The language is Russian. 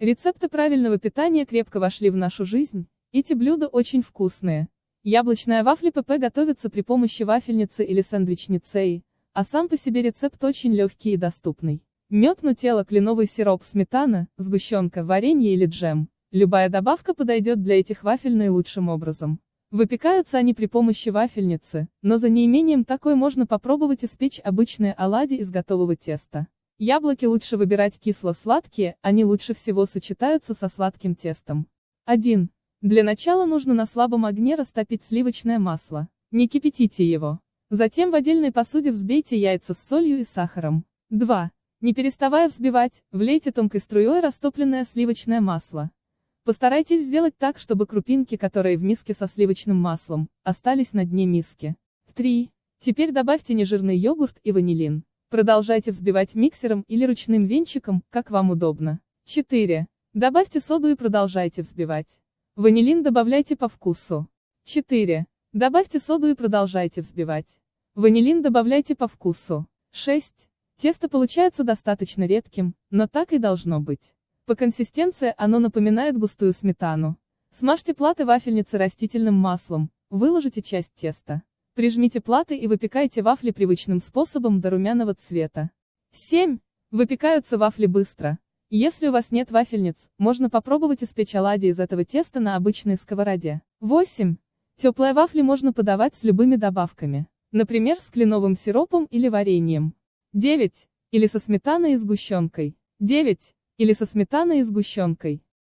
Рецепты правильного питания крепко вошли в нашу жизнь, эти блюда очень вкусные. Яблочная вафля ПП готовится при помощи вафельницы или сэндвичницы, а сам по себе рецепт очень легкий и доступный. Мед, нутелла, кленовый сироп, сметана, сгущенка, варенье или джем. Любая добавка подойдет для этих вафель наилучшим образом. Выпекаются они при помощи вафельницы, но за неимением такой можно попробовать испечь обычные оладьи из готового теста. Яблоки лучше выбирать кисло-сладкие, они лучше всего сочетаются со сладким тестом. 1. Для начала нужно на слабом огне растопить сливочное масло. Не кипятите его. Затем в отдельной посуде взбейте яйца с солью и сахаром. 2. Не переставая взбивать, влейте тонкой струей растопленное сливочное масло. Постарайтесь сделать так, чтобы крупинки, которые в миске со сливочным маслом, остались на дне миски. 3. Теперь добавьте нежирный йогурт и ванилин. Продолжайте взбивать миксером или ручным венчиком, как вам удобно. 4. Добавьте соду и продолжайте взбивать. Ванилин добавляйте по вкусу. 4. Добавьте соду и продолжайте взбивать. Ванилин добавляйте по вкусу. 6. Тесто получается достаточно редким, но так и должно быть. По консистенции оно напоминает густую сметану. Смажьте платы вафельницы растительным маслом, выложите часть теста. Прижмите платы и выпекайте вафли привычным способом до румяного цвета. 7. Выпекаются вафли быстро. Если у вас нет вафельниц, можно попробовать испечь оладьи из этого теста на обычной сковороде. 8. Теплые вафли можно подавать с любыми добавками. Например, с кленовым сиропом или вареньем. 9. Или со сметаной и сгущенкой. 9. Или со сметаной и сгущенкой.